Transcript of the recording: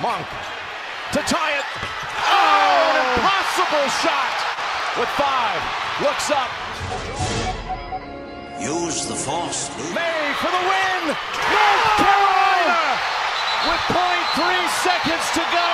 Monk to tie it. Oh, an impossible shot with five. Looks up. Use the force. Maye for the win. North Carolina with 0.3 seconds to go.